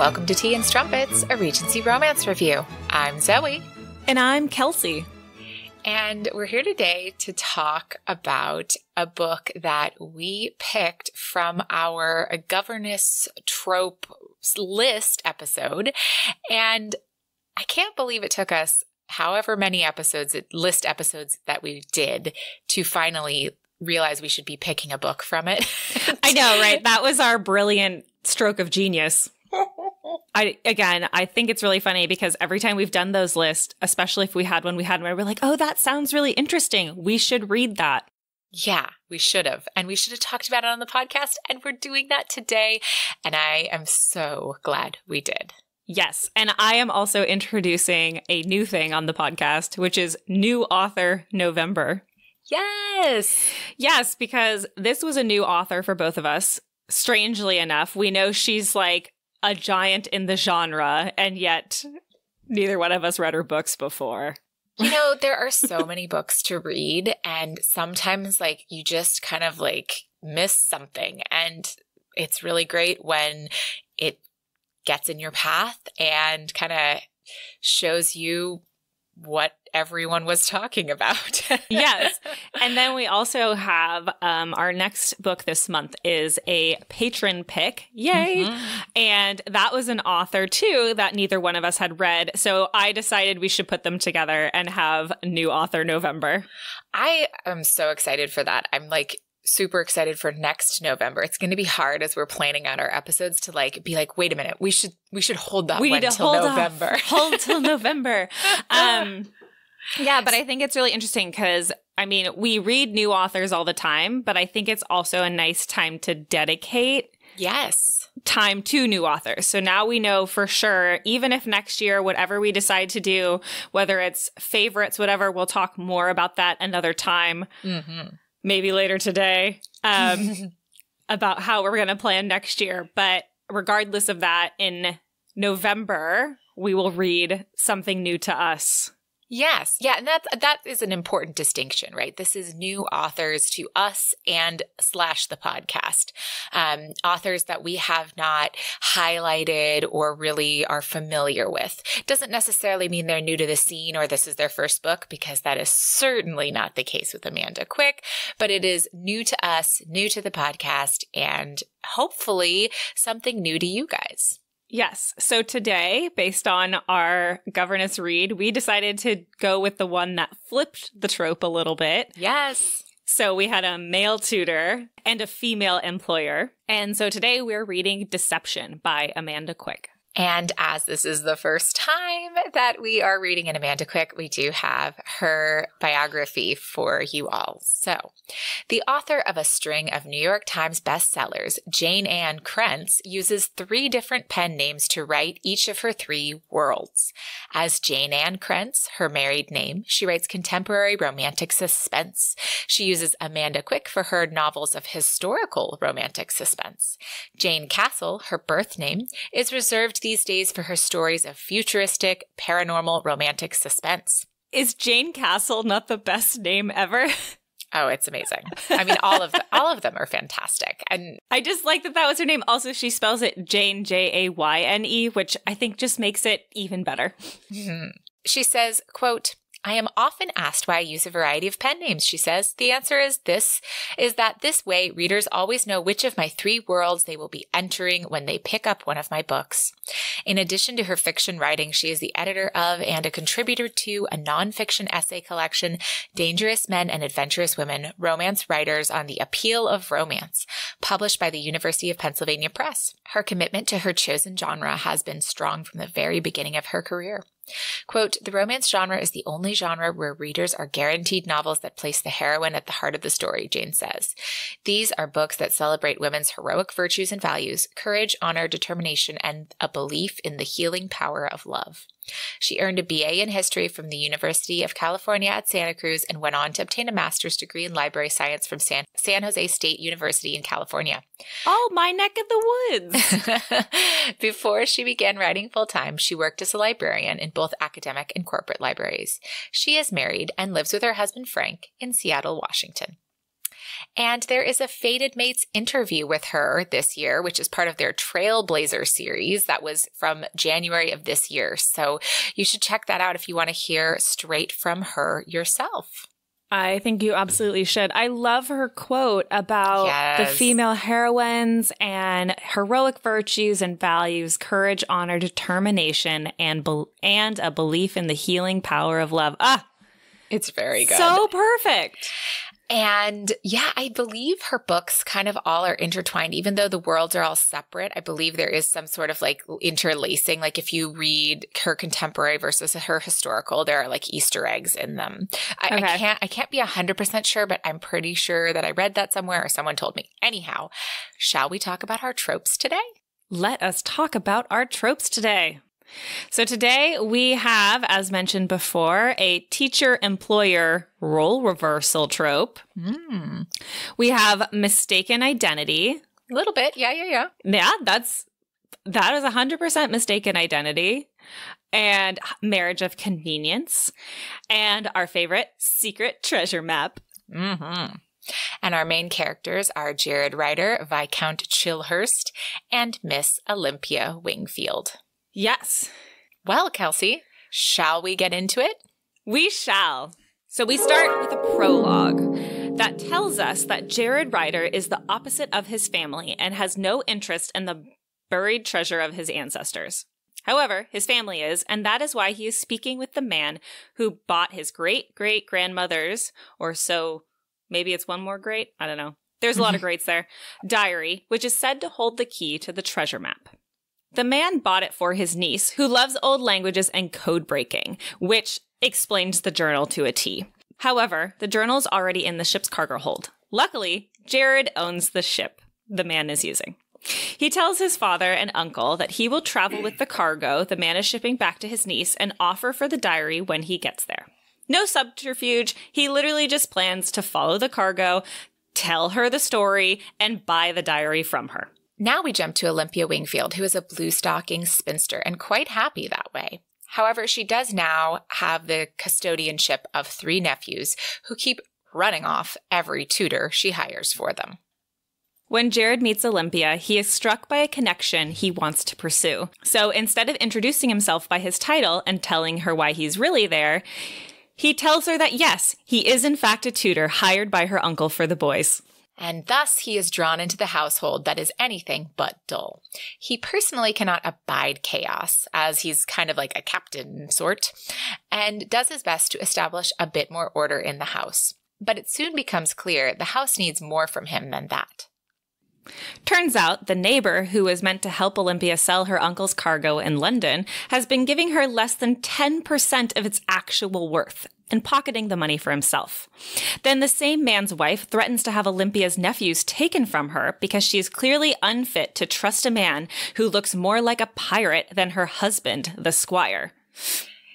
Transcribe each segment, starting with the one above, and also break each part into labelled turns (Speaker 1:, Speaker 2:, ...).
Speaker 1: welcome to Tea and Strumpets, a Regency romance review. I'm Zoe.
Speaker 2: And I'm Kelsey.
Speaker 1: And we're here today to talk about a book that we picked from our governess trope list episode. And I can't believe it took us however many episodes, list episodes that we did to finally realize we should be picking a book from it.
Speaker 2: I know, right? That was our brilliant stroke of genius. I again, I think it's really funny because every time we've done those lists, especially if we had one we had where we're like, "Oh, that sounds really interesting. We should read that."
Speaker 1: Yeah, we should have. And we should have talked about it on the podcast and we're doing that today, and I am so glad we did.
Speaker 2: Yes, and I am also introducing a new thing on the podcast, which is new author November.
Speaker 1: Yes.
Speaker 2: Yes, because this was a new author for both of us. Strangely enough, we know she's like a giant in the genre, and yet neither one of us read her books before.
Speaker 1: You know, there are so many books to read, and sometimes, like, you just kind of like miss something. And it's really great when it gets in your path and kind of shows you what everyone was talking about.
Speaker 2: yes. And then we also have um, our next book this month is a patron pick. Yay. Mm-hmm. And that was an author too that neither one of us had read. So I decided we should put them together and have new author November.
Speaker 1: I am so excited for that. I'm like super excited for next November. It's going to be hard as we're planning out our episodes to like be like, wait a minute, we should we should hold that we one need to hold November.
Speaker 2: Off. hold till November. Um, yeah, but I think it's really interesting because I mean, we read new authors all the time, but I think it's also a nice time to dedicate
Speaker 1: yes
Speaker 2: time to new authors. So now we know for sure, even if next year, whatever we decide to do, whether it's favorites, whatever, we'll talk more about that another time. Mm-hmm maybe later today um, about how we're going to plan next year. But regardless of that, in November, we will read something new to us.
Speaker 1: Yes. Yeah. And that, that is an important distinction, right? This is new authors to us and slash the podcast. Um, authors that we have not highlighted or really are familiar with. Doesn't necessarily mean they're new to the scene or this is their first book because that is certainly not the case with Amanda Quick, but it is new to us, new to the podcast, and hopefully something new to you guys.
Speaker 2: Yes. So today, based on our governess read, we decided to go with the one that flipped the trope a little bit.
Speaker 1: Yes.
Speaker 2: So we had a male tutor and a female employer. And so today we're reading Deception by Amanda Quick.
Speaker 1: And as this is the first time that we are reading an Amanda Quick, we do have her biography for you all. So, the author of a string of New York Times bestsellers, Jayne Ann Krentz, uses three different pen names to write each of her three worlds. As Jayne Ann Krentz, her married name, she writes contemporary romantic suspense. She uses Amanda Quick for her novels of historical romantic suspense. Jayne Castle, her birth name, is reserved these days for her stories of futuristic, paranormal, romantic suspense.
Speaker 2: Is Jayne Castle not the best name ever?
Speaker 1: Oh, it's amazing. I mean, all of the, all of them are fantastic. And
Speaker 2: I just like that that was her name. Also, she spells it Jayne J A Y N E, which I think just makes it even better.
Speaker 1: Mm-hmm. She says, quote, I am often asked why I use a variety of pen names, she says. The answer is this is that this way readers always know which of my three worlds they will be entering when they pick up one of my books. In addition to her fiction writing, she is the editor of and a contributor to a nonfiction essay collection, Dangerous Men and Adventurous Women, Romance Writers on the Appeal of Romance, published by the University of Pennsylvania Press. Her commitment to her chosen genre has been strong from the very beginning of her career. Quote, the romance genre is the only genre where readers are guaranteed novels that place the heroine at the heart of the story, Jayne says. These are books that celebrate women's heroic virtues and values, courage, honor, determination, and a belief in the healing power of love. She earned a BA in history from the University of California at Santa Cruz and went on to obtain a master's degree in library science from San, San Jose State University in California.
Speaker 2: Oh, my neck of the
Speaker 1: woods. Before she began writing full time, she worked as a librarian in both academic and corporate libraries. She is married and lives with her husband Frank in Seattle, Washington. And there is a Fated Mates interview with her this year, which is part of their Trailblazer series that was from January of this year. So you should check that out if you want to hear straight from her yourself.
Speaker 2: I think you absolutely should. I love her quote about
Speaker 1: Yes.
Speaker 2: the female heroines and heroic virtues and values, courage, honor, determination, and bel and a belief in the healing power of love. Ah,
Speaker 1: It's very good.
Speaker 2: so perfect.
Speaker 1: And yeah, I believe her books kind of all are intertwined, even though the worlds are all separate. I believe there is some sort of like interlacing. Like if you read her contemporary versus her historical, there are like Easter eggs in them. I, I can't, I can't be a hundred percent sure, but I'm pretty sure that I read that somewhere or someone told me. Anyhow, shall we talk about our tropes today?
Speaker 2: Let us talk about our tropes today. So today we have, as mentioned before, a teacher employer role reversal trope.
Speaker 1: Hmm.
Speaker 2: We have mistaken identity.
Speaker 1: A little bit. Yeah, yeah, yeah.
Speaker 2: Yeah, that's that is 100% mistaken identity and marriage of convenience and our favorite secret treasure map.
Speaker 1: Mm-hmm. And our main characters are Jared Ryder, Viscount Chilhurst, and Miss Olympia Wingfield.
Speaker 2: Yes,
Speaker 1: Well, Kelsey, shall we get into it?
Speaker 2: we shall. So we start with a prologue that tells us that Jared Ryder is the opposite of his family and has no interest in the buried treasure of his ancestors. However, his family is, and that is why he is speaking with the man who bought his great great grandmother's, or so maybe it's one more great, I don't know. There's a lot of greats there. Diary, which is said to hold the key to the treasure map. The man bought it for his niece, who loves old languages and code breaking, which explains the journal to a T. However, the journal is already in the ship's cargo hold. Luckily, Jared owns the ship the man is using. He tells his father and uncle that he will travel with the cargo the man is shipping back to his niece and offer for the diary when he gets there. No subterfuge, he literally just plans to follow the cargo, tell her the story, and buy the diary from her.
Speaker 1: Now we jump to Olympia Wingfield, who is a blue stocking spinster and quite happy that way. However, she does now have the custodianship of three nephews who keep running off every tutor she hires for them.
Speaker 2: When Jared meets Olympia, he is struck by a connection he wants to pursue. So instead of introducing himself by his title and telling her why he's really there, he tells her that yes, he is in fact a tutor hired by her uncle for the boys.
Speaker 1: And thus he is drawn into the household that is anything but dull. He personally cannot abide chaos, as he's kind of like a captain sort, and does his best to establish a bit more order in the house. But it soon becomes clear the house needs more from him than that.
Speaker 2: Turns out the neighbor who was meant to help Olympia sell her uncle's cargo in London has been giving her less than 10% of its actual worth and pocketing the money for himself. Then the same man's wife threatens to have Olympia's nephews taken from her because she is clearly unfit to trust a man who looks more like a pirate than her husband, the squire.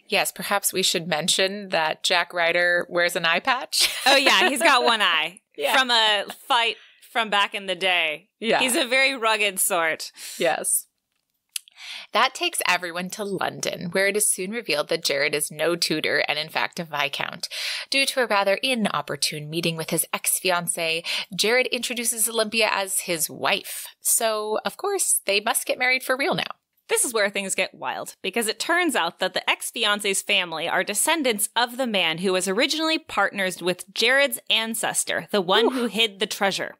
Speaker 1: Yes, perhaps we should mention that Jack Ryder wears an eye patch.
Speaker 2: Oh yeah, he's got one eye
Speaker 1: Yeah.
Speaker 2: from a fight from back in the day.
Speaker 1: Yeah.
Speaker 2: He's a very rugged sort.
Speaker 1: yes. That takes everyone to London, where it is soon revealed that Jared is no tutor and, in fact, a viscount. Due to a rather inopportune meeting with his ex fiancee, Jared introduces Olympia as his wife. So, of course, they must get married for real now.
Speaker 2: This is where things get wild because it turns out that the ex fiance's family are descendants of the man who was originally partners with Jared's ancestor, the one who hid the treasure.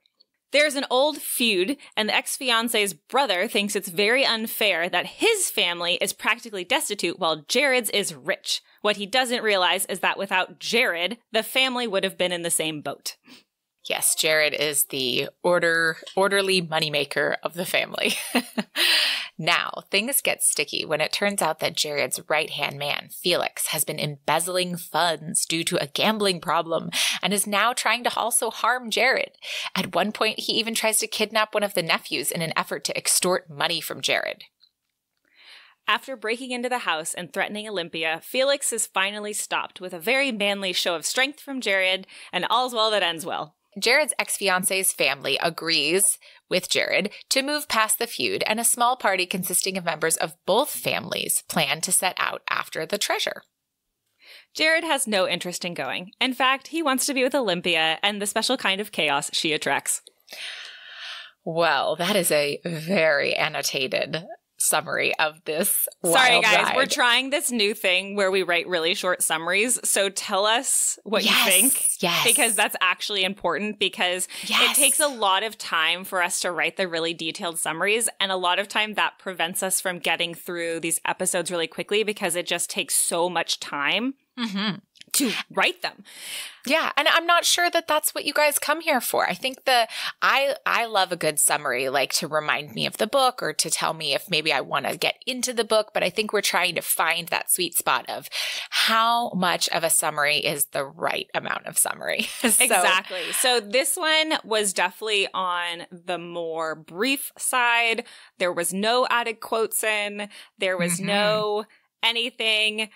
Speaker 2: There's an old feud, and the ex fiance's brother thinks it's very unfair that his family is practically destitute while Jared's is rich. What he doesn't realize is that without Jared, the family would have been in the same boat.
Speaker 1: Yes, Jared is the order orderly moneymaker of the family. now, things get sticky when it turns out that Jared's right-hand man, Felix, has been embezzling funds due to a gambling problem and is now trying to also harm Jared. At one point, he even tries to kidnap one of the nephews in an effort to extort money from Jared.
Speaker 2: After breaking into the house and threatening Olympia, Felix is finally stopped with a very manly show of strength from Jared, and all's well that ends well.
Speaker 1: Jared's ex fiance's family agrees with Jared to move past the feud, and a small party consisting of members of both families plan to set out after the treasure.
Speaker 2: Jared has no interest in going. In fact, he wants to be with Olympia and the special kind of chaos she attracts.
Speaker 1: Well, that is a very annotated summary of this.
Speaker 2: Sorry, guys,
Speaker 1: ride.
Speaker 2: we're trying this new thing where we write really short summaries. So tell us what
Speaker 1: yes,
Speaker 2: you think.
Speaker 1: Yes.
Speaker 2: Because that's actually important because
Speaker 1: yes.
Speaker 2: it takes a lot of time for us to write the really detailed summaries. And a lot of time that prevents us from getting through these episodes really quickly because it just takes so much time.
Speaker 1: Mm-hmm
Speaker 2: to write them.
Speaker 1: Yeah, and I'm not sure that that's what you guys come here for. I think the I I love a good summary like to remind me of the book or to tell me if maybe I want to get into the book, but I think we're trying to find that sweet spot of how much of a summary is the right amount of summary.
Speaker 2: so, exactly. So this one was definitely on the more brief side. There was no added quotes in. There was mm-hmm. no anything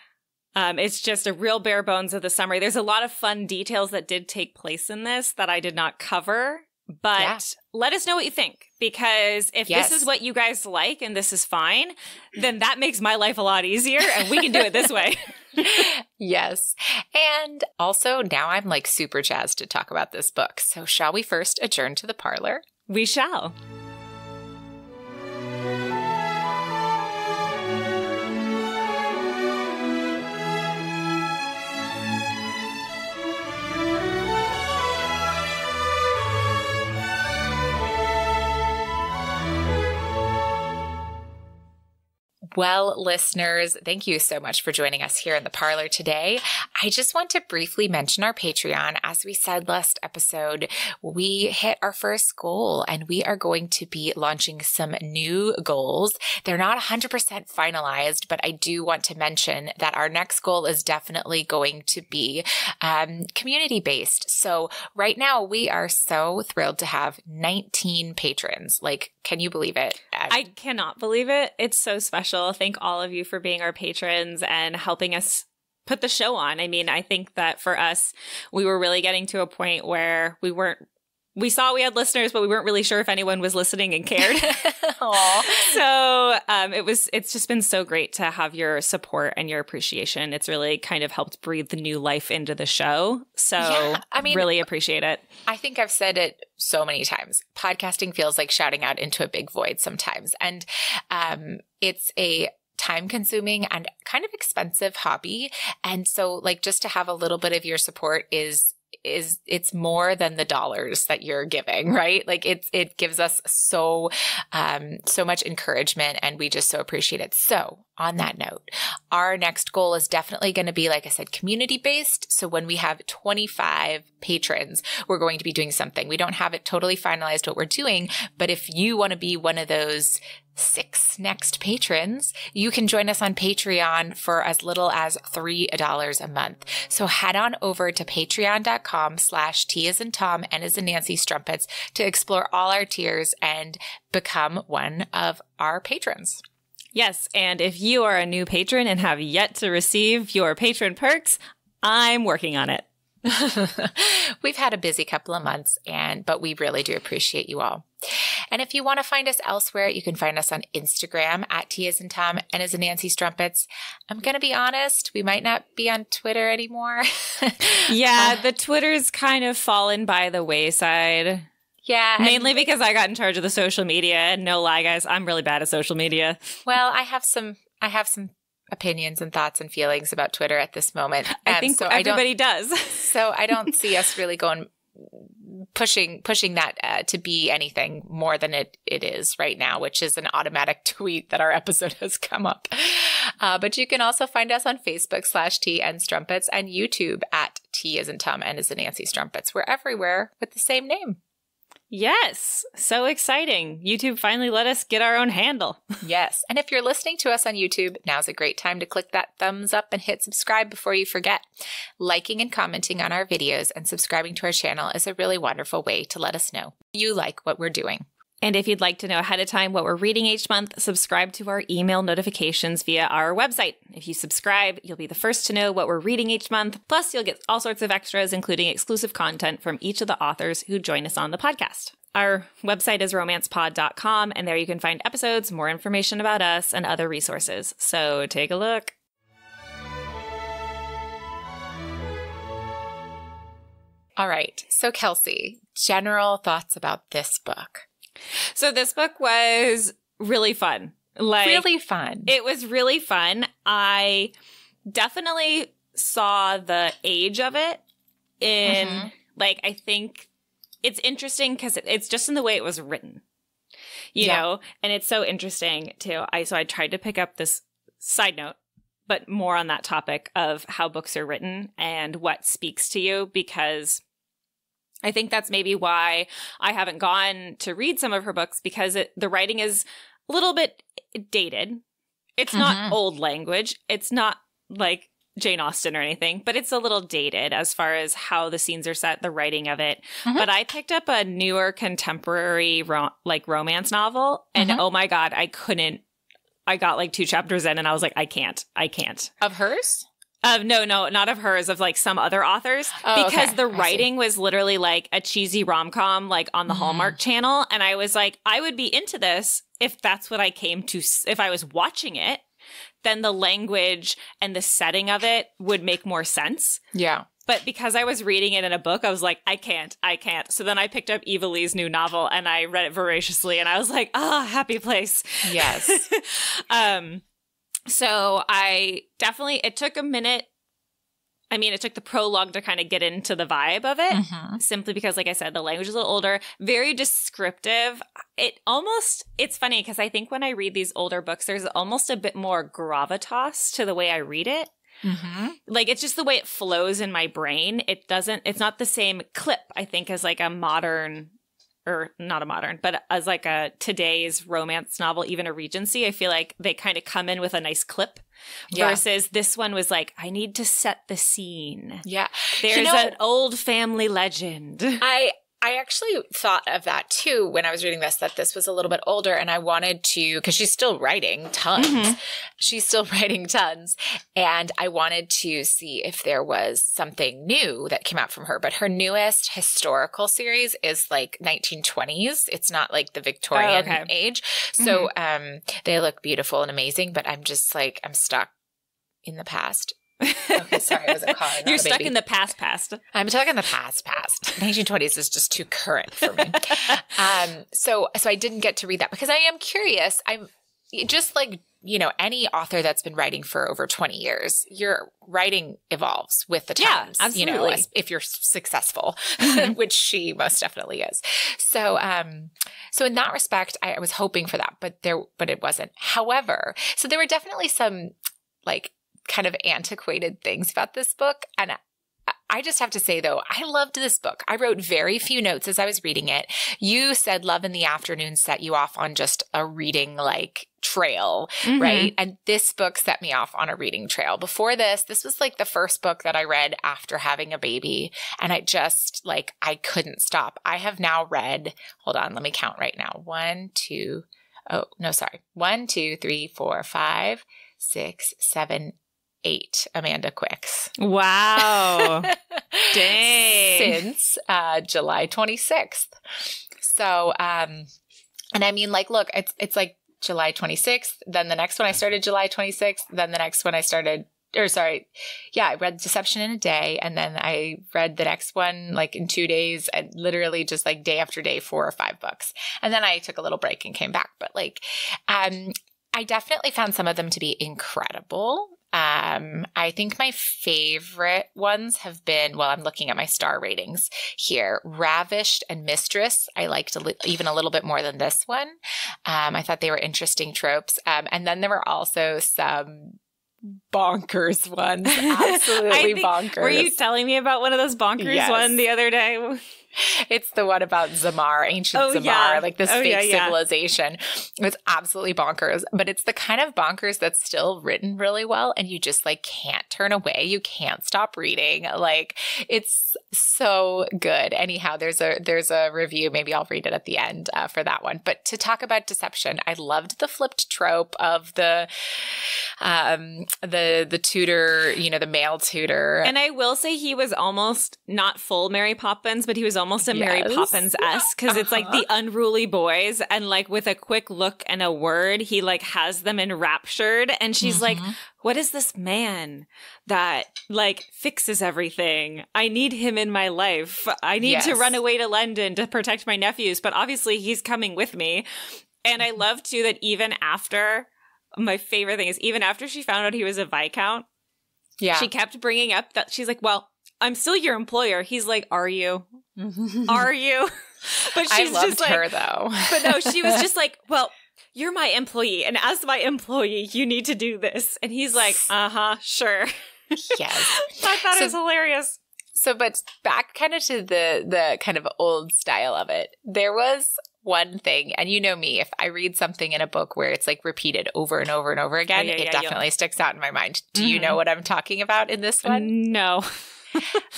Speaker 2: um, it's just a real bare bones of the summary. There's a lot of fun details that did take place in this that I did not cover, but yeah. let us know what you think because if yes. this is what you guys like and this is fine, then that makes my life a lot easier and we can do it this way.
Speaker 1: yes. And also now I'm like super jazzed to talk about this book. So shall we first adjourn to the parlor?
Speaker 2: We shall.
Speaker 1: Well, listeners, thank you so much for joining us here in the parlor today. I just want to briefly mention our Patreon. As we said last episode, we hit our first goal and we are going to be launching some new goals. They're not 100% finalized, but I do want to mention that our next goal is definitely going to be um, community based. So right now we are so thrilled to have 19 patrons. Like, can you believe it?
Speaker 2: I cannot believe it. It's so special. Thank all of you for being our patrons and helping us put the show on. I mean, I think that for us, we were really getting to a point where we weren't we saw we had listeners, but we weren't really sure if anyone was listening and cared. so um, it was. It's just been so great to have your support and your appreciation. It's really kind of helped breathe the new life into the show. So yeah, I mean, really appreciate it.
Speaker 1: I think I've said it so many times. Podcasting feels like shouting out into a big void sometimes, and um, it's a time consuming and kind of expensive hobby. And so like just to have a little bit of your support is is it's more than the dollars that you're giving, right? Like it's it gives us so um so much encouragement and we just so appreciate it. So, on that note, our next goal is definitely going to be like I said community based. So when we have 25 patrons, we're going to be doing something. We don't have it totally finalized what we're doing, but if you want to be one of those six next patrons, you can join us on Patreon for as little as $3 a month. So head on over to patreon.com slash T as in Tom and as in Nancy Strumpets to explore all our tiers and become one of our patrons.
Speaker 2: Yes, and if you are a new patron and have yet to receive your patron perks, I'm working on it.
Speaker 1: We've had a busy couple of months and but we really do appreciate you all. And if you want to find us elsewhere, you can find us on Instagram at T as in Tom and as Nancy Strumpets. I'm gonna be honest, we might not be on Twitter anymore.
Speaker 2: yeah, uh, the Twitter's kind of fallen by the wayside.
Speaker 1: Yeah.
Speaker 2: Mainly because I got in charge of the social media. And no lie, guys, I'm really bad at social media.
Speaker 1: Well, I have some I have some opinions and thoughts and feelings about Twitter at this moment. Um,
Speaker 2: I think so everybody does.
Speaker 1: so I don't see us really going pushing pushing that uh, to be anything more than it it is right now, which is an automatic tweet that our episode has come up. Uh, but you can also find us on Facebook slash Tea and Strumpets and YouTube at T as in Tom and as in Nancy Strumpets. We're everywhere with the same name.
Speaker 2: Yes, so exciting. YouTube finally let us get our own handle.
Speaker 1: yes. And if you're listening to us on YouTube, now's a great time to click that thumbs up and hit subscribe before you forget. Liking and commenting on our videos and subscribing to our channel is a really wonderful way to let us know you like what we're doing.
Speaker 2: And if you'd like to know ahead of time what we're reading each month, subscribe to our email notifications via our website. If you subscribe, you'll be the first to know what we're reading each month. Plus, you'll get all sorts of extras, including exclusive content from each of the authors who join us on the podcast. Our website is romancepod.com, and there you can find episodes, more information about us, and other resources. So take a look.
Speaker 1: All right. So, Kelsey, general thoughts about this book?
Speaker 2: So, this book was really fun. Like,
Speaker 1: really fun.
Speaker 2: It was really fun. I definitely saw the age of it in, mm-hmm. like, I think it's interesting because it's just in the way it was written, you yeah. know, and it's so interesting too. I, so I tried to pick up this side note but more on that topic of how books are written and what speaks to you because I think that's maybe why I haven't gone to read some of her books because it, the writing is a little bit dated. It's mm-hmm. not old language. It's not like Jane Austen or anything, but it's a little dated as far as how the scenes are set, the writing of it. Mm-hmm. But I picked up a newer contemporary ro- like romance novel and mm-hmm. oh my god, I couldn't I got like two chapters in and I was like, I can't. I can't.
Speaker 1: Of hers?
Speaker 2: Of no, no, not of hers, of like some other authors. Oh, because okay. the writing was literally like a cheesy rom com, like on the mm. Hallmark channel. And I was like, I would be into this if that's what I came to, if I was watching it, then the language and the setting of it would make more sense.
Speaker 1: Yeah.
Speaker 2: But because I was reading it in a book, I was like, I can't, I can't. So then I picked up Eva Leigh's new novel and I read it voraciously and I was like, ah, oh, happy place.
Speaker 1: Yes.
Speaker 2: um, so I definitely, it took a minute. I mean, it took the prologue to kind of get into the vibe of it, mm-hmm. simply because, like I said, the language is a little older, very descriptive. It almost, it's funny because I think when I read these older books, there's almost a bit more gravitas to the way I read it. Mm-hmm. Like it's just the way it flows in my brain. It doesn't, it's not the same clip, I think, as like a modern or not a modern, but as like a today's romance novel, even a Regency, I feel like they kind of come in with a nice clip. Yeah. Versus this one was like, I need to set the scene.
Speaker 1: Yeah.
Speaker 2: There's you know, an old family legend.
Speaker 1: I I actually thought of that too when I was reading this, that this was a little bit older and I wanted to, because she's still writing tons. Mm-hmm. She's still writing tons. And I wanted to see if there was something new that came out from her. But her newest historical series is like 1920s. It's not like the Victorian oh, okay. age. So mm-hmm. um, they look beautiful and amazing, but I'm just like, I'm stuck in the past okay, sorry, I was a car.
Speaker 2: You're stuck in the past, past.
Speaker 1: I'm stuck in the past, past. 1920s is just too current for me. um, so, so I didn't get to read that because I am curious. I'm just like you know any author that's been writing for over 20 years your writing evolves with the times
Speaker 2: yeah, absolutely. you know
Speaker 1: if you're successful mm-hmm. which she most definitely is so um so in that respect I, I was hoping for that but there but it wasn't however so there were definitely some like kind of antiquated things about this book. And I just have to say though, I loved this book. I wrote very few notes as I was reading it. You said Love in the Afternoon set you off on just a reading like trail, mm-hmm. right? And this book set me off on a reading trail. Before this, this was like the first book that I read after having a baby. And I just like, I couldn't stop. I have now read, hold on, let me count right now. One, two, oh, no, sorry. One, two, three, four, five, six, seven, eight Amanda Quicks.
Speaker 2: Wow. Dang.
Speaker 1: Since uh, July 26th. So, um, and I mean, like, look, it's, it's like July 26th. Then the next one I started July 26th. Then the next one I started, or sorry, yeah, I read Deception in a day. And then I read the next one like in two days and literally just like day after day, four or five books. And then I took a little break and came back. But like, um, I definitely found some of them to be incredible. Um, I think my favorite ones have been, well, I'm looking at my star ratings here. Ravished and Mistress, I liked a li- even a little bit more than this one. Um, I thought they were interesting tropes. Um, and then there were also some bonkers ones. Absolutely bonkers.
Speaker 2: Were you telling me about one of those bonkers yes. one the other day?
Speaker 1: it's the one about Zamar, ancient oh, Zamar, yeah. like this oh, fake yeah, yeah. civilization. It's absolutely bonkers, but it's the kind of bonkers that's still written really well and you just like can't turn away. You can't stop reading. Like it's so good. Anyhow, there's a there's a review. Maybe I'll read it at the end uh, for that one. But to talk about deception, I loved the flipped trope of the um the the tutor, you know, the male tutor.
Speaker 2: And I will say he was almost not full Mary Poppins, but he was almost a Mary Poppins esque because it's like the unruly boys, and like with a quick look and a word, he like has them enraptured, and she's like,
Speaker 1: Mhm.
Speaker 2: "What is this man that like fixes everything? I need him in my life. I need to run away to London to protect my nephews, but obviously he's coming with me." And I love too that even after my favorite thing is even after she found out he was a viscount,
Speaker 1: yeah.
Speaker 2: she kept bringing up that she's like, "Well, I'm still your employer." He's like, "Are you? Are you?" but
Speaker 1: I
Speaker 2: she's
Speaker 1: loved
Speaker 2: just like,
Speaker 1: her though.
Speaker 2: but no, she was just like, "Well, you're my employee, and as my employee, you need to do this." And he's like, "Uh huh, sure."
Speaker 1: yes.
Speaker 2: I thought
Speaker 1: So-
Speaker 2: it was hilarious.
Speaker 1: So, but back kind of to the the kind of old style of it. There was one thing, and you know me, if I read something in a book where it's like repeated over and over and over again,
Speaker 2: yeah,
Speaker 1: it
Speaker 2: yeah, yeah.
Speaker 1: definitely sticks out in my mind. Do you
Speaker 2: Mhm.
Speaker 1: know what I'm talking about in this one?
Speaker 2: No.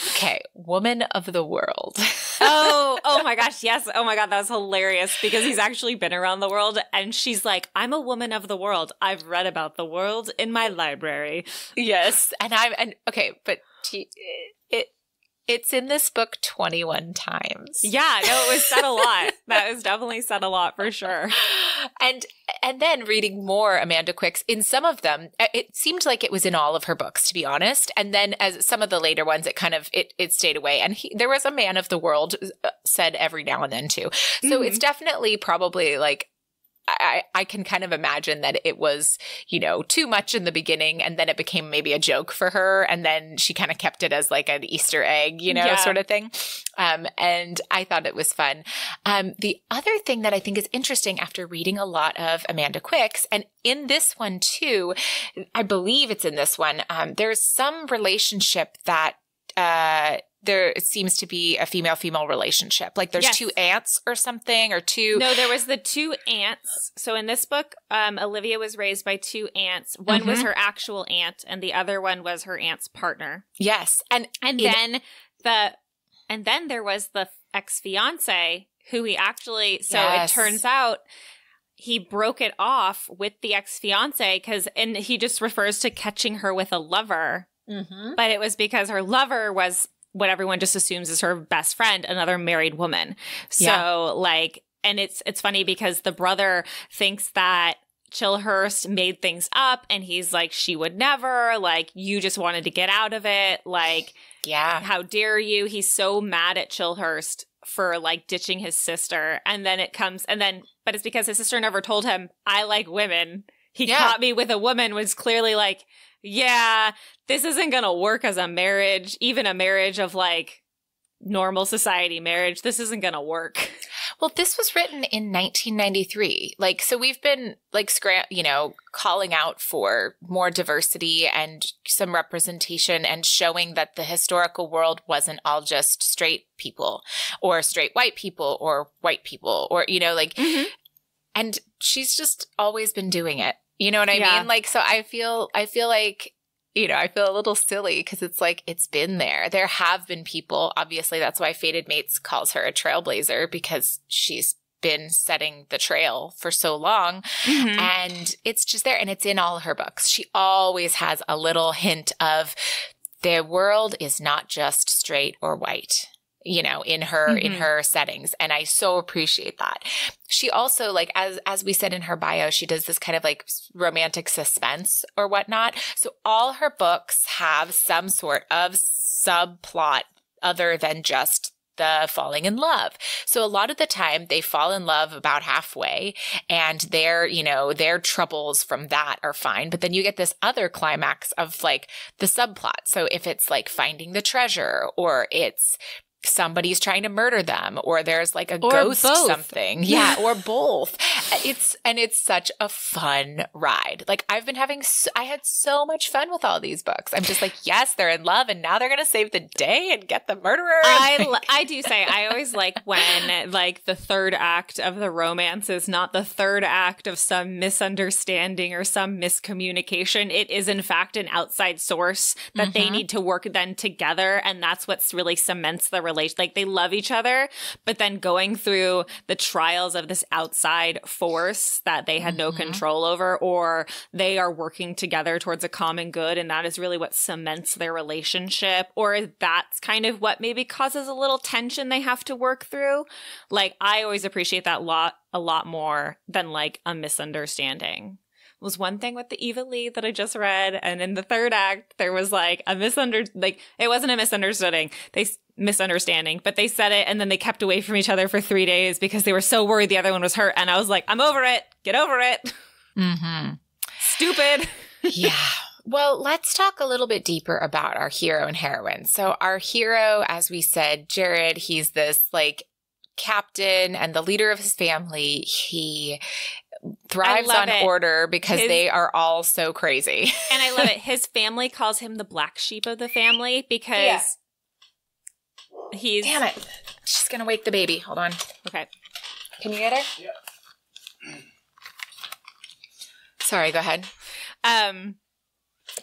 Speaker 1: Okay, woman of the world.
Speaker 2: oh, oh my gosh, yes. Oh my god, that was hilarious because he's actually been around the world and she's like, "I'm a woman of the world. I've read about the world in my library."
Speaker 1: yes, and I'm and okay, but it's in this book 21 times.
Speaker 2: Yeah, no, it was said a lot. that was definitely said a lot for sure.
Speaker 1: and and then reading more Amanda Quicks in some of them uh, it seemed like it was in all of her books to be honest and then as some of the later ones it kind of it, it stayed away and he, there was a man of the world uh, said every now and then too so
Speaker 2: Mhm.
Speaker 1: it's definitely probably like I, I can kind of imagine that it was, you know, too much in the beginning and then it became maybe a joke for her. And then she kind of kept it as like an Easter egg, you know,
Speaker 2: Yeah.
Speaker 1: sort of thing. Um, and I thought it was fun. Um, the other thing that I think is interesting after reading a lot of Amanda Quicks, and in this one too, I believe it's in this one, um, there's some relationship that, uh, there seems to be a female female relationship. Like there's
Speaker 2: Yes.
Speaker 1: two aunts or something, or two.
Speaker 2: No, there was the two aunts. So in this book, um, Olivia was raised by two aunts. One was
Speaker 1: Mhm.
Speaker 2: her actual aunt, and the other one was her aunt's partner.
Speaker 1: Yes. And
Speaker 2: And
Speaker 1: In-
Speaker 2: then the, and then there was the ex fiance who he actually. So
Speaker 1: Yes.
Speaker 2: it turns out he broke it off with the ex fiance because, and he just refers to catching her with a lover. but it was because her lover was what everyone just assumes is her best friend, another married woman. So
Speaker 1: Yeah.
Speaker 2: like, and it's it's funny because the brother thinks that Chilhurst made things up, and he's like, she would never. Like, you just wanted to get out of it. Like,
Speaker 1: yeah.
Speaker 2: how dare you? He's so mad at Chilhurst for like ditching his sister, and then it comes, and then, but it's because his sister never told him, I like women. He
Speaker 1: Yeah.
Speaker 2: caught me with a woman was clearly like, yeah, this isn't going to work as a marriage, even a marriage of like normal society marriage. This isn't going to work.
Speaker 1: Well, this was written in 1993. Like, so we've been like, scram- you know, calling out for more diversity and some representation and showing that the historical world wasn't all just straight people or straight white people or white people or, you know, like, mm-hmm. and she's just always been doing it. You know what I
Speaker 2: Yeah.
Speaker 1: mean? Like, so I feel, I feel like, you know, I feel a little silly because it's like it's been there. There have been people, obviously, that's why Fated Mates calls her a trailblazer because she's been setting the trail for so long.
Speaker 2: Mm-hmm.
Speaker 1: And it's just there and it's in all her books. She always has a little hint of the world is not just straight or white. You know, in her in
Speaker 2: Mhm.
Speaker 1: her settings, and I so appreciate that. She also like as as we said in her bio, she does this kind of like romantic suspense or whatnot. So all her books have some sort of subplot other than just the falling in love. So a lot of the time they fall in love about halfway and their, you know, their troubles from that are fine. But then you get this other climax of like the subplot. So if it's like finding the treasure or it's somebody's trying to murder them or there's like a
Speaker 2: Or
Speaker 1: ghost
Speaker 2: both.
Speaker 1: something. Yeah, or both. It's and it's such a fun ride. Like I've been having so, I had so much fun with all these books. I'm just like, yes, they're in love and now they're going to save the day and get the murderer.
Speaker 2: I,
Speaker 1: like-
Speaker 2: I do say I always like when like the third act of the romance is not the third act of some misunderstanding or some miscommunication. It is in fact an outside source that they
Speaker 1: Mhm.
Speaker 2: need to work then together, and that's what's really cements the relation like they love each other but then going through the trials of this outside force that they had mm-hmm. no control over or they are working together towards a common good and that is really what cements their relationship or that's kind of what maybe causes a little tension they have to work through like i always appreciate that lot a lot more than like a misunderstanding was one thing with the Eva Leigh that I just read, and in the third act there was like a misunder like it wasn't a misunderstanding. They misunderstanding, but they said it and then they kept away from each other for three days because they were so worried the other one was hurt. And I was like, I'm over it. Get over it.
Speaker 1: Mm-hmm.
Speaker 2: Stupid.
Speaker 1: yeah. Well, let's talk a little bit deeper about our hero and heroine. So, our hero, as we said, Jared, he's this like captain and the leader of his family. He thrives on it. order because his, they are all so crazy.
Speaker 2: and I love it. His family calls him the black sheep of the family because yeah. He's.
Speaker 1: Damn it. She's going to wake the baby. Hold on.
Speaker 2: Okay.
Speaker 1: Can you get her? Yeah. Sorry, go ahead.
Speaker 2: Um,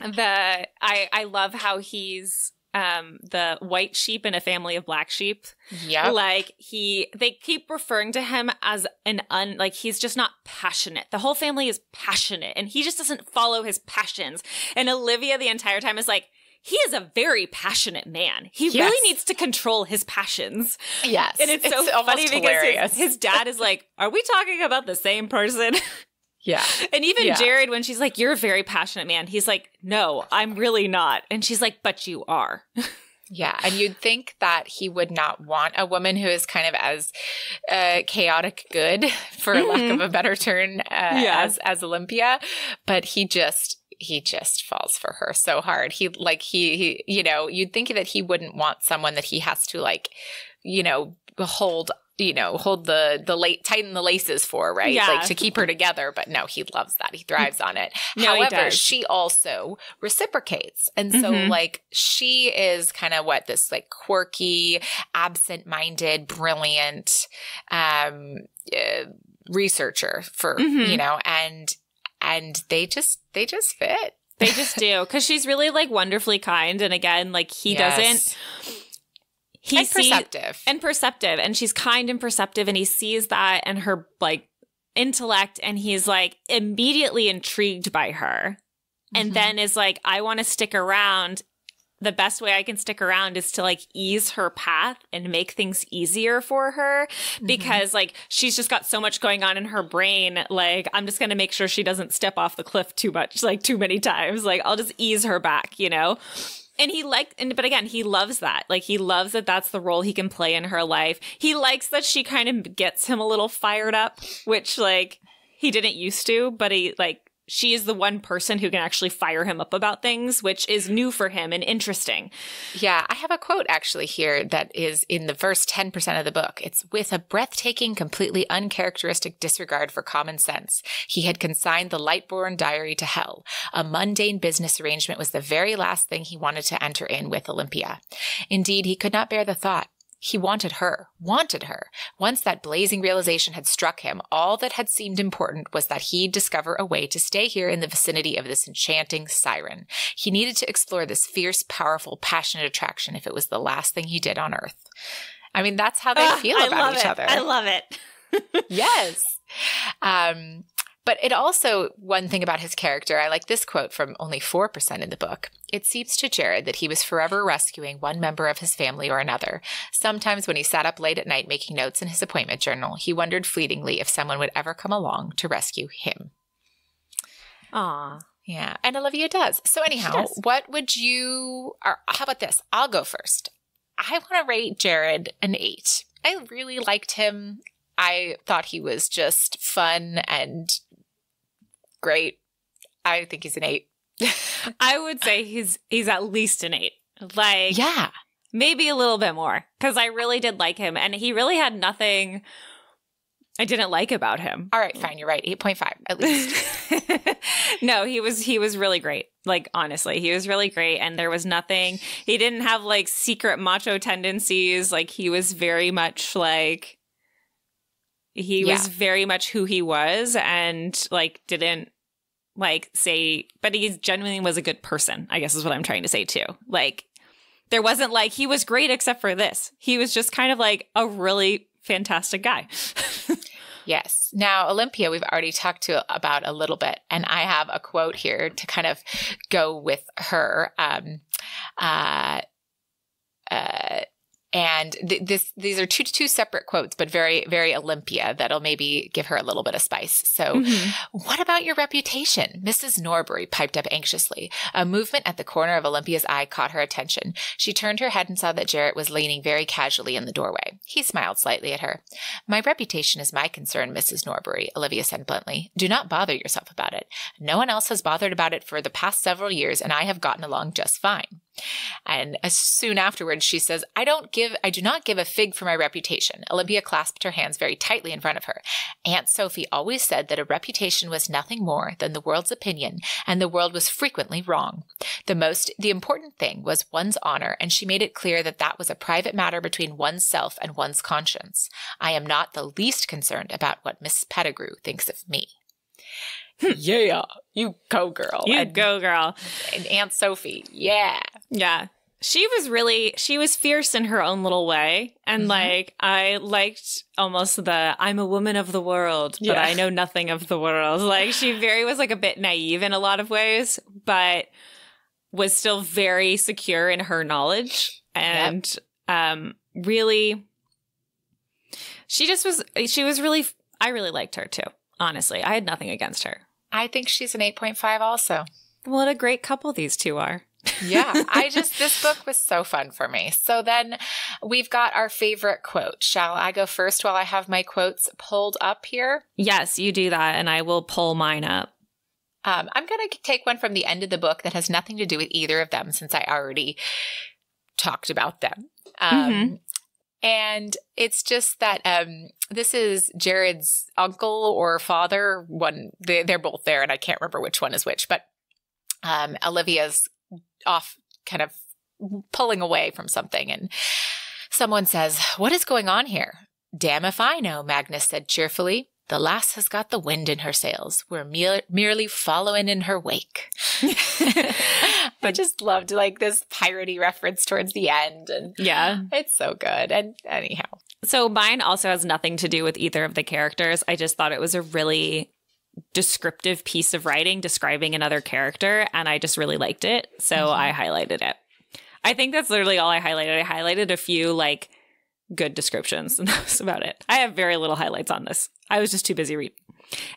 Speaker 2: the I I love how he's um the white sheep in a family of black sheep.
Speaker 1: Yeah.
Speaker 2: Like he they keep referring to him as an un like he's just not passionate. The whole family is passionate and he just doesn't follow his passions. And Olivia the entire time is like he is a very passionate man. He yes. really needs to control his passions.
Speaker 1: Yes.
Speaker 2: And it's, it's so funny because his, his, dad is like, Are we talking about the same person?
Speaker 1: Yeah.
Speaker 2: And even
Speaker 1: yeah.
Speaker 2: Jared, when she's like, You're a very passionate man, he's like, No, I'm really not. And she's like, But you are.
Speaker 1: Yeah, and you'd think that he would not want a woman who is kind of as uh, chaotic good, for mm-hmm. lack of mm-hmm. a better term, uh, yeah. as as Olympia, but he just he just falls for her so hard. He like he, he you know you'd think that he wouldn't want someone that he has to like you know hold you know, hold the the late tighten the laces for, right? Yeah. Like to keep her together. But no, he loves that. He thrives on it. no, However, she also reciprocates. And so mm-hmm. like she is kind of what this like quirky, absent-minded, brilliant um uh, researcher for, mm-hmm. you know, and and they just they just fit.
Speaker 2: They just do. Cause she's really like wonderfully kind. And again, like he yes. doesn't
Speaker 1: He's and perceptive
Speaker 2: and perceptive and she's kind and perceptive and he sees that and her like intellect and he's like immediately intrigued by her and mm-hmm. then is like i want to stick around the best way i can stick around is to like ease her path and make things easier for her mm-hmm. because like she's just got so much going on in her brain. Like i'm just going to make sure she doesn't step off the cliff too much like too many times. Like i'll just ease her back you know? And he like and but again he loves that. Like he loves that that's the role he can play in her life. He likes that she kind of gets him a little fired up which like he didn't used to but he like she is the one person who can actually fire him up about things, which is new for him and interesting.
Speaker 1: Yeah, I have a quote actually here that is in the first 10% of the book. It's with a breathtaking, completely uncharacteristic disregard for common sense. He had consigned the Lightbourne diary to hell. A mundane business arrangement was the very last thing he wanted to enter in with Olympia. Indeed, he could not bear the thought he wanted her, wanted her. Once that blazing realization had struck him, all that had seemed important was that he discover a way to stay here in the vicinity of this enchanting siren. He needed to explore this fierce, powerful, passionate attraction if it was the last thing he did on Earth. I mean, that's how they uh, feel about each
Speaker 2: it.
Speaker 1: other.
Speaker 2: I love it.
Speaker 1: yes. Um, but it also, one thing about his character, I like this quote from only 4% in the book. It seems to Jared that he was forever rescuing one member of his family or another. Sometimes when he sat up late at night making notes in his appointment journal, he wondered fleetingly if someone would ever come along to rescue him.
Speaker 2: Ah,
Speaker 1: Yeah, and Olivia does. So anyhow, does. what would you or how about this? I'll go first. I want to rate Jared an 8. I really liked him. I thought he was just fun and great. I think he's an eight.
Speaker 2: I would say he's he's at least an eight. Like
Speaker 1: yeah,
Speaker 2: maybe a little bit more because I really did like him, and he really had nothing. I didn't like about him.
Speaker 1: All right, fine, you're right. 8.5 at least.
Speaker 2: no, he was he was really great. Like honestly, he was really great and there was nothing he didn't have like secret macho tendencies. Like he was very much like he yeah. was very much who he was and like didn't like say but he genuinely was a good person, I guess is what I'm trying to say too. Like There wasn't like he was great except for this. He was just kind of like a really fantastic guy.
Speaker 1: Yes. Now, Olympia, we've already talked to about a little bit, and I have a quote here to kind of go with her. Um, uh, uh, and th- this these are two two separate quotes, but very very Olympia that'll maybe give her a little bit of spice. So, mm-hmm. what about your reputation? Mrs. Norbury piped up anxiously. A movement at the corner of Olympia's eye caught her attention. She turned her head and saw that Jared was leaning very casually in the doorway. He smiled slightly at her. My reputation is my concern, Mrs. Norbury, Olivia said bluntly. Do not bother yourself about it. No one else has bothered about it for the past several years, and I have gotten along just fine. And as soon afterwards, she says, I don't give, I do not give a fig for my reputation. Olympia clasped her hands very tightly in front of her. Aunt Sophie always said that a reputation was nothing more than the world's opinion, and the world was frequently wrong. The most, the important thing was one's honor, and she made it clear that that was a private matter between one's self and one's conscience. I am not the least concerned about what Miss Pettigrew thinks of me. Hmm. yeah, you go, girl.
Speaker 2: You and, go, girl.
Speaker 1: And Aunt Sophie, yeah.
Speaker 2: Yeah. She was really she was fierce in her own little way. And mm-hmm. like I liked almost the I'm a woman of the world, but yeah. I know nothing of the world. Like she very was like a bit naive in a lot of ways, but was still very secure in her knowledge and yep. um really she just was she was really I really liked her too. Honestly, I had nothing against her.
Speaker 1: I think she's an 8.5 also.
Speaker 2: What a great couple these two are.
Speaker 1: Yeah, I just, this book was so fun for me. So then we've got our favorite quote. Shall I go first while I have my quotes pulled up here?
Speaker 2: Yes, you do that, and I will pull mine up.
Speaker 1: Um, I'm going to take one from the end of the book that has nothing to do with either of them since I already talked about them. Um, mm-hmm. And it's just that um, this is Jared's uncle or father. One, they, are both there, and I can't remember which one is which. But um, Olivia's off, kind of pulling away from something, and someone says, "What is going on here?" Damn if I know, Magnus said cheerfully. The lass has got the wind in her sails. We're me- merely following in her wake. I just loved like this piratey reference towards the end. And
Speaker 2: yeah,
Speaker 1: it's so good. And anyhow.
Speaker 2: So mine also has nothing to do with either of the characters. I just thought it was a really descriptive piece of writing describing another character. And I just really liked it. So mm-hmm. I highlighted it. I think that's literally all I highlighted. I highlighted a few like good descriptions, and that was about it. I have very little highlights on this. I was just too busy reading.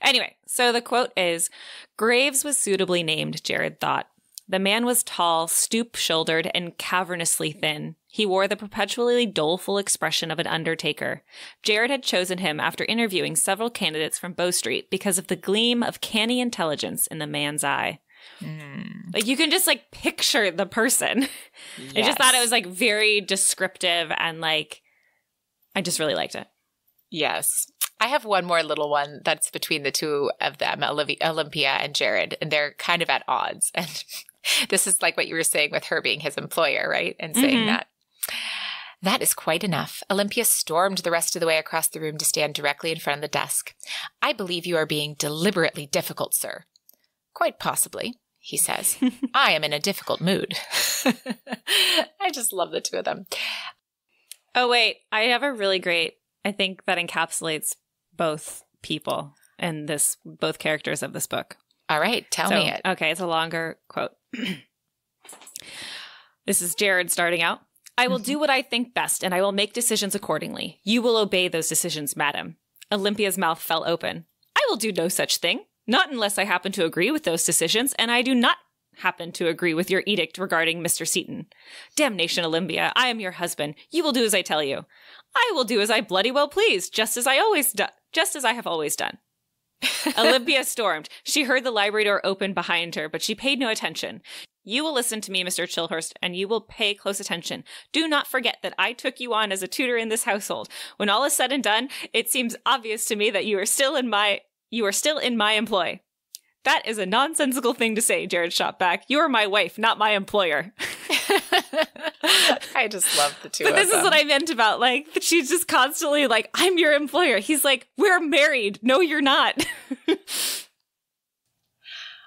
Speaker 2: Anyway, so the quote is Graves was suitably named, Jared thought. The man was tall, stoop shouldered, and cavernously thin. He wore the perpetually doleful expression of an undertaker. Jared had chosen him after interviewing several candidates from Bow Street because of the gleam of canny intelligence in the man's eye. Mm. Like you can just like picture the person. Yes. I just thought it was like very descriptive and like I just really liked it.
Speaker 1: Yes. I have one more little one that's between the two of them, Olympia and Jared, and they're kind of at odds. And this is like what you were saying with her being his employer, right? And saying mm-hmm. that. That is quite enough. Olympia stormed the rest of the way across the room to stand directly in front of the desk. I believe you are being deliberately difficult, sir. Quite possibly, he says. I am in a difficult mood. I just love the two of them.
Speaker 2: Oh, wait. I have a really great, I think that encapsulates both people and this, both characters of this book.
Speaker 1: All right. Tell so, me it.
Speaker 2: Okay. It's a longer quote. this is Jared starting out. I will do what I think best and I will make decisions accordingly. You will obey those decisions, madam. Olympia's mouth fell open. I will do no such thing. Not unless I happen to agree with those decisions, and I do not happen to agree with your edict regarding Mr. Seton. Damnation, Olympia, I am your husband. You will do as I tell you. I will do as I bloody well please, just as I always do, just as I have always done. Olympia stormed. She heard the library door open behind her, but she paid no attention. You will listen to me, Mr. Chilhurst, and you will pay close attention. Do not forget that I took you on as a tutor in this household. When all is said and done, it seems obvious to me that you are still in my you are still in my employ. That is a nonsensical thing to say, Jared shot back. You are my wife, not my employer.
Speaker 1: I just love the two
Speaker 2: but this
Speaker 1: them.
Speaker 2: is what I meant about like she's just constantly like, I'm your employer. He's like, We're married. No, you're not.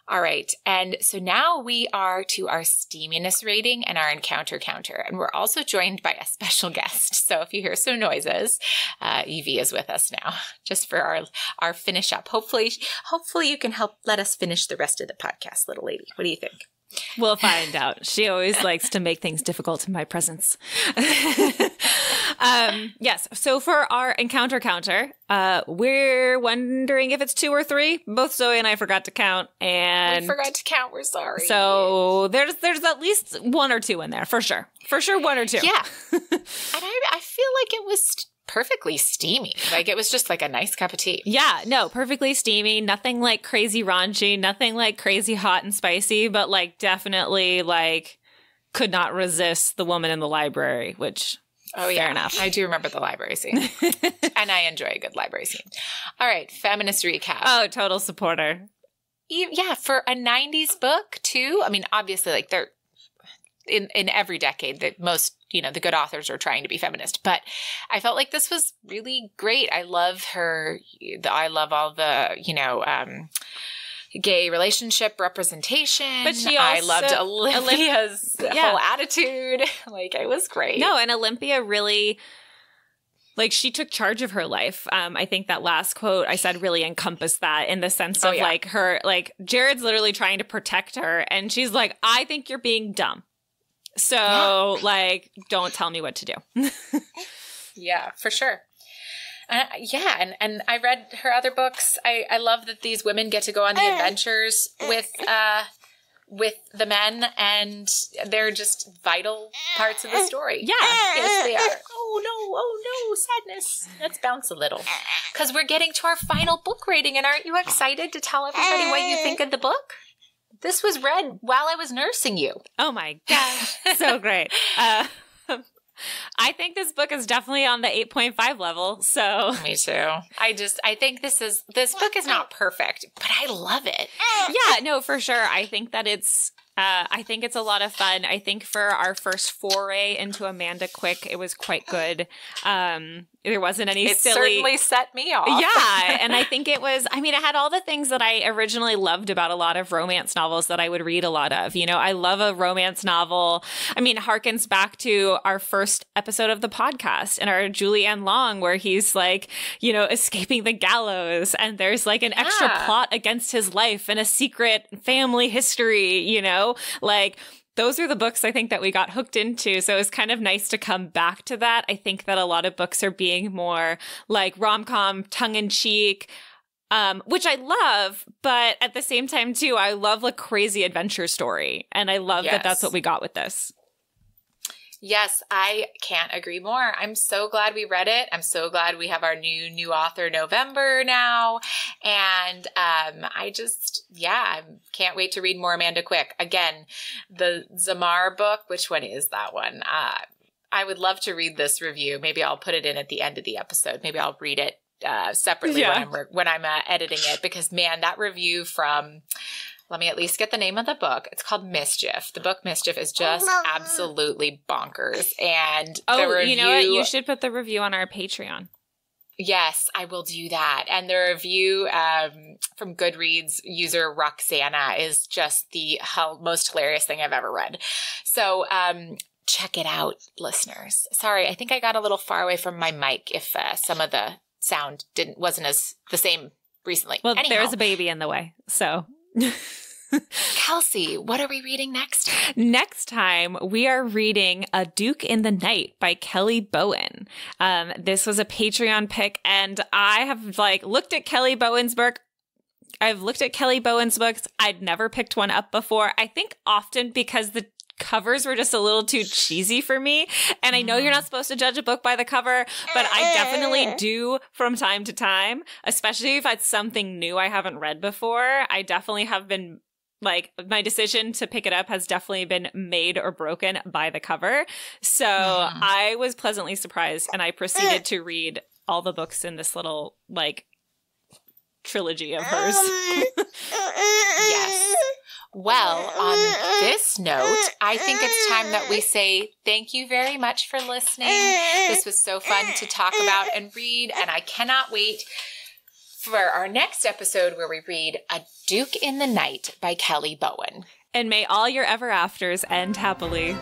Speaker 1: All right. And so now we are to our steaminess rating and our encounter counter. And we're also joined by a special guest. So if you hear some noises, uh, Evie is with us now just for our, our finish up. Hopefully, hopefully you can help let us finish the rest of the podcast, little lady. What do you think?
Speaker 2: We'll find out. She always likes to make things difficult in my presence. um, yes. So for our encounter counter, uh, we're wondering if it's two or three. Both Zoe and I forgot to count, and
Speaker 1: we forgot to count. We're sorry.
Speaker 2: So there's there's at least one or two in there for sure. For sure, one or two.
Speaker 1: Yeah. and I I feel like it was perfectly steamy. Like it was just like a nice cup of tea.
Speaker 2: Yeah, no, perfectly steamy. Nothing like crazy raunchy, nothing like crazy hot and spicy, but like definitely like could not resist the woman in the library, which
Speaker 1: Oh yeah, enough. I do remember the library scene, and I enjoy a good library scene. All right, feminist recap.
Speaker 2: Oh, total supporter.
Speaker 1: Yeah, for a '90s book too. I mean, obviously, like they're in in every decade that most you know the good authors are trying to be feminist but i felt like this was really great i love her the, i love all the you know um gay relationship representation.
Speaker 2: But she also,
Speaker 1: I loved Olympia's Olymp- yeah. whole attitude. Like it was great.
Speaker 2: No, and Olympia really like she took charge of her life. Um, I think that last quote I said really encompassed that in the sense oh, of yeah. like her like Jared's literally trying to protect her and she's like, I think you're being dumb. So, yeah. like, don't tell me what to do.
Speaker 1: yeah, for sure. Uh, yeah, and, and I read her other books. I, I love that these women get to go on the eh. adventures eh. with uh, with the men, and they're just vital parts of the eh. story.
Speaker 2: Yeah,
Speaker 1: yes, they are. Oh no, oh no, sadness. Let's bounce a little, because we're getting to our final book rating, and aren't you excited to tell everybody what you think of the book? This was read while I was nursing you.
Speaker 2: Oh my gosh. so great. Uh, I think this book is definitely on the 8.5 level. So
Speaker 1: me too. I just I think this is this book is not perfect, but I love it.
Speaker 2: Yeah, no, for sure. I think that it's uh, I think it's a lot of fun. I think for our first foray into Amanda Quick, it was quite good. Um, there wasn't any
Speaker 1: it
Speaker 2: silly.
Speaker 1: certainly set me off.
Speaker 2: Yeah, and I think it was. I mean, it had all the things that I originally loved about a lot of romance novels that I would read a lot of. You know, I love a romance novel. I mean, harkens back to our first episode of the podcast and our Julie Anne Long, where he's like, you know, escaping the gallows, and there's like an yeah. extra plot against his life and a secret family history. You know, like those are the books I think that we got hooked into. So it was kind of nice to come back to that. I think that a lot of books are being more like rom com, tongue in cheek. Um, which I love, but at the same time too, I love a crazy adventure story, and I love yes. that that's what we got with this.
Speaker 1: Yes, I can't agree more. I'm so glad we read it. I'm so glad we have our new new author November now, and um, I just yeah, I can't wait to read more Amanda Quick. Again, the Zamar book. Which one is that one? Uh, I would love to read this review. Maybe I'll put it in at the end of the episode. Maybe I'll read it uh, separately yeah. when I'm when I'm uh, editing it because man, that review from let me at least get the name of the book. It's called Mischief. The book Mischief is just absolutely bonkers. And
Speaker 2: oh, review, you know what? You should put the review on our Patreon.
Speaker 1: Yes, I will do that. And the review um, from Goodreads user Roxana is just the most hilarious thing I've ever read. So um, check it out, listeners. Sorry, I think I got a little far away from my mic if uh, some of the sound didn't wasn't as the same recently.
Speaker 2: Well, Anyhow. there's a baby in the way, so
Speaker 1: Kelsey, what are we reading next?
Speaker 2: Next time, we are reading A Duke in the Night by Kelly Bowen. Um, this was a Patreon pick, and I have like looked at Kelly Bowen's book. I've looked at Kelly Bowen's books. I'd never picked one up before. I think often because the covers were just a little too cheesy for me. And I know you're not supposed to judge a book by the cover, but I definitely do from time to time, especially if it's something new I haven't read before. I definitely have been like my decision to pick it up has definitely been made or broken by the cover. So mm. I was pleasantly surprised and I proceeded to read all the books in this little like trilogy of hers.
Speaker 1: yes. Well, on this note, I think it's time that we say thank you very much for listening. This was so fun to talk about and read, and I cannot wait for our next episode where we read A Duke in the Night by Kelly Bowen.
Speaker 2: And may all your ever afters end happily.